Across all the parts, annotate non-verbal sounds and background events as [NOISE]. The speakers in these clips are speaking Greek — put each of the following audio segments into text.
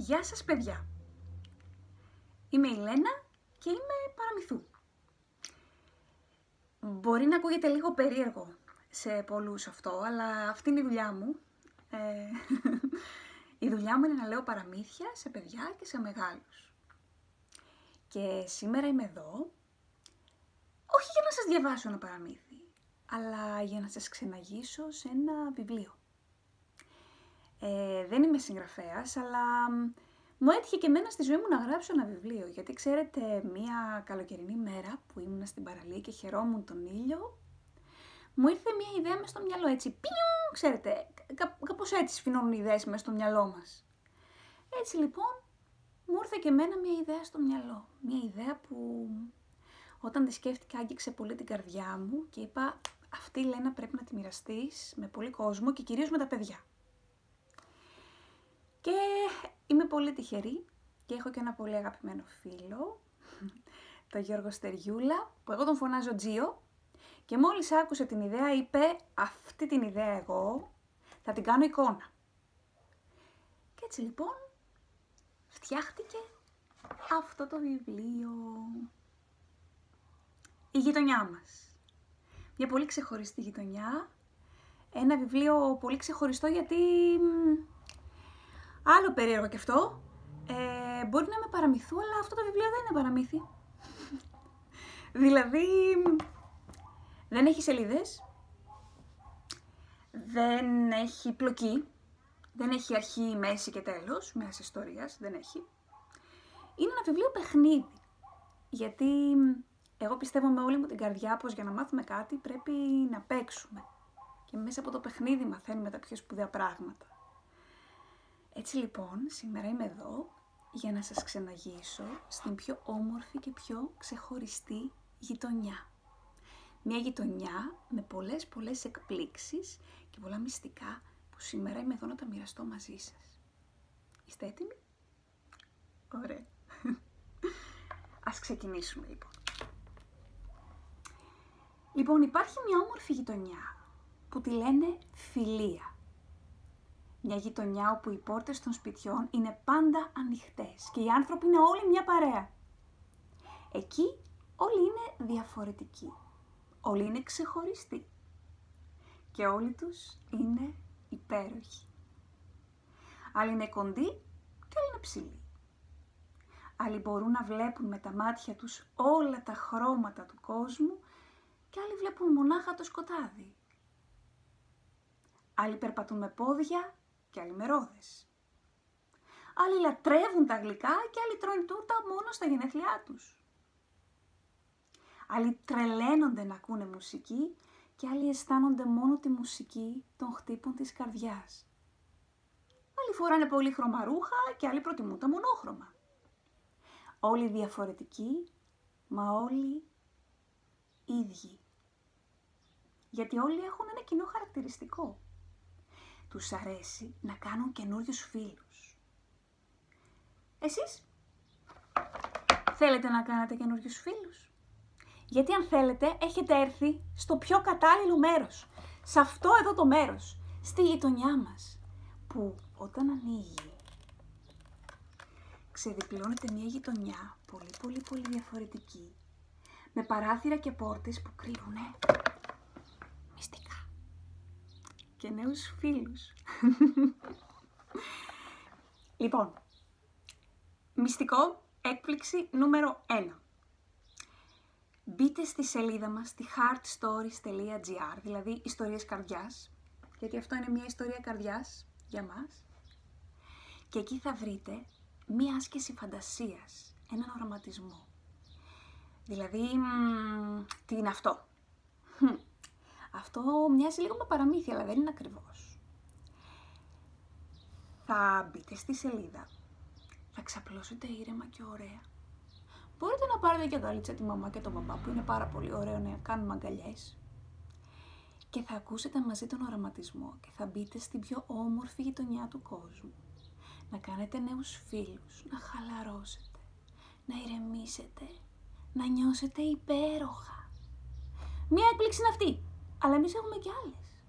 Γεια σας παιδιά. Είμαι η Λένα και είμαι παραμυθού. Μπορεί να ακούγεται λίγο περίεργο σε πολλούς αυτό, αλλά αυτή είναι η δουλειά μου. Ε, [LAUGHS] η δουλειά μου είναι να λέω παραμύθια σε παιδιά και σε μεγάλους. Και σήμερα είμαι εδώ, όχι για να σας διαβάσω ένα παραμύθι, αλλά για να σας ξεναγήσω σε ένα βιβλίο. Ε, δεν είμαι συγγραφέας, αλλά μου έτυχε και εμένα στη ζωή μου να γράψω ένα βιβλίο, γιατί ξέρετε, μία καλοκαιρινή μέρα που ήμουν στην παραλία και χαιρόμουν τον ήλιο, μου ήρθε μία ιδέα μέσα στο μυαλό, έτσι, πιου, ξέρετε, κά, κάπως έτσι σφινώνουν οι ιδέες μέσα στο μυαλό μας. Έτσι λοιπόν, μου ήρθε και εμένα μία ιδέα στο μυαλό, μία ιδέα που όταν τη σκέφτηκα άγγιξε πολύ την καρδιά μου και είπα, αυτή Λένα πρέπει να τη μοιραστείς με πολύ κόσμο και κυρίως με τα παιδιά. Και είμαι πολύ τυχερή και έχω και ένα πολύ αγαπημένο φίλο, τον Γιώργο Στεριούλα, που εγώ τον φωνάζω Τζίο. Και μόλις άκουσε την ιδέα είπε, αυτή την ιδέα εγώ θα την κάνω εικόνα. Και έτσι λοιπόν φτιάχτηκε αυτό το βιβλίο. Η γειτονιά μας. Μια πολύ ξεχωριστή γειτονιά. Ένα βιβλίο πολύ ξεχωριστό γιατί Άλλο περίεργο και αυτό. Ε, μπορεί να είμαι παραμυθού, αλλά αυτό το βιβλίο δεν είναι παραμύθι. [LAUGHS] δηλαδή, δεν έχει σελίδες, δεν έχει πλοκή, δεν έχει αρχή, μέση και τέλος, μιας ιστορίας, δεν έχει. Είναι ένα βιβλίο παιχνίδι, γιατί εγώ πιστεύω με όλη μου την καρδιά πως για να μάθουμε κάτι πρέπει να παίξουμε. Και μέσα από το παιχνίδι μαθαίνουμε τα πιο σπουδαία πράγματα. Έτσι λοιπόν, σήμερα είμαι εδώ για να σας ξεναγήσω στην πιο όμορφη και πιο ξεχωριστή γειτονιά. Μια γειτονιά με πολλές πολλές εκπλήξεις και πολλά μυστικά που σήμερα είμαι εδώ να τα μοιραστώ μαζί σας. Είστε έτοιμοι; Ωραία. [LAUGHS] Ας ξεκινήσουμε λοιπόν. Λοιπόν, υπάρχει μια όμορφη γειτονιά που τη λένε φιλία. Μια γειτονιά όπου οι πόρτες των σπιτιών είναι πάντα ανοιχτές και οι άνθρωποι είναι όλοι μια παρέα. Εκεί όλοι είναι διαφορετικοί. Όλοι είναι ξεχωριστοί. Και όλοι τους είναι υπέροχοι. Άλλοι είναι κοντοί και άλλοι είναι ψηλοί. Άλλοι μπορούν να βλέπουν με τα μάτια τους όλα τα χρώματα του κόσμου και άλλοι βλέπουν μονάχα το σκοτάδι. Άλλοι περπατούν με πόδια και άλλοι με ρόδες. Άλλοι λατρεύουν τα γλυκά και άλλοι τρώνε τούτα μόνο στα γενέθλιά τους. Άλλοι τρελαίνονται να ακούνε μουσική και άλλοι αισθάνονται μόνο τη μουσική των χτύπων της καρδιάς. Άλλοι φοράνε πολύ χρωμαρούχα και άλλοι προτιμούν τα μονόχρωμα. Όλοι διαφορετικοί, μα όλοι ίδιοι. Γιατί όλοι έχουν ένα κοινό χαρακτηριστικό τους αρέσει να κάνουν καινούριους φίλους. Εσείς θέλετε να κάνετε καινούριους φίλους; Γιατί αν θέλετε έχετε έρθει στο πιο κατάλληλο μέρος. Σε αυτό εδώ το μέρος. Στη γειτονιά μας. Που όταν ανοίγει ξεδιπλώνεται μια γειτονιά πολύ πολύ πολύ διαφορετική. Με παράθυρα και πόρτες που κρύβουνε και νέους φίλους. λοιπόν, μυστικό έκπληξη νούμερο 1. Μπείτε στη σελίδα μας, στη heartstories.gr, δηλαδή ιστορίες καρδιάς, γιατί αυτό είναι μια ιστορία καρδιάς για μας. Και εκεί θα βρείτε μία άσκηση φαντασίας, έναν οραματισμό. Δηλαδή, τι είναι αυτό; Αυτό μοιάζει λίγο με παραμύθια, αλλά δεν είναι ακριβώς. Θα μπείτε στη σελίδα, θα ξαπλώσετε ήρεμα και ωραία. Μπορείτε να πάρετε και αγκαλίτσα τη μαμά και τον παπά που είναι πάρα πολύ ωραίο να κάνουμε αγκαλιές. Και θα ακούσετε μαζί τον οραματισμό και θα μπείτε στην πιο όμορφη γειτονιά του κόσμου. Να κάνετε νέους φίλους, να χαλαρώσετε, να ηρεμήσετε, να νιώσετε υπέροχα. Μία έκπληξη είναι αυτή. Αλλά εμείς έχουμε και άλλες.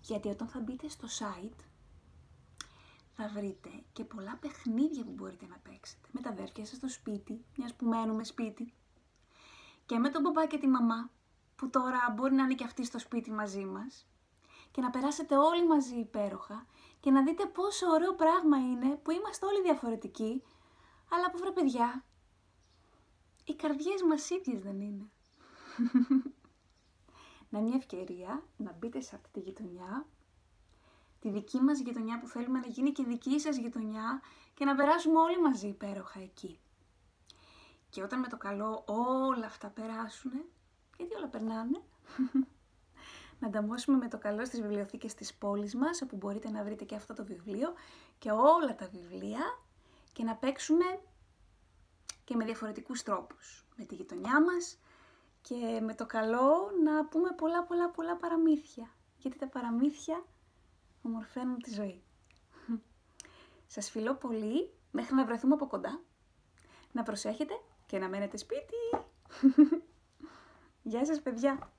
Γιατί όταν θα μπείτε στο site, θα βρείτε και πολλά παιχνίδια που μπορείτε να παίξετε. Με τα αδέρφια σας στο σπίτι, μιας που μένουμε σπίτι. Και με τον παπά και τη μαμά, που τώρα μπορεί να είναι και αυτοί στο σπίτι μαζί μας. Και να περάσετε όλοι μαζί υπέροχα και να δείτε πόσο ωραίο πράγμα είναι που είμαστε όλοι διαφορετικοί, αλλά που βρε παιδιά, οι καρδιές μας ίδιες δεν είναι. [LAUGHS] να είναι μια ευκαιρία να μπείτε σε αυτή τη γειτονιά, τη δική μας γειτονιά που θέλουμε να γίνει και δική σας γειτονιά και να περάσουμε όλοι μαζί υπέροχα εκεί. Και όταν με το καλό όλα αυτά περάσουν, γιατί όλα περνάνε, [LAUGHS] να ανταμώσουμε με το καλό στις βιβλιοθήκες της πόλης μας, όπου μπορείτε να βρείτε και αυτό το βιβλίο και όλα τα βιβλία και να παίξουμε και με διαφορετικούς τρόπους. Με τη γειτονιά μας και με το καλό να πούμε πολλά πολλά πολλά παραμύθια. Γιατί τα παραμύθια ομορφαίνουν τη ζωή. Σας φιλώ πολύ μέχρι να βρεθούμε από κοντά. Να προσέχετε και να μένετε σπίτι. [LAUGHS] Γεια σας παιδιά!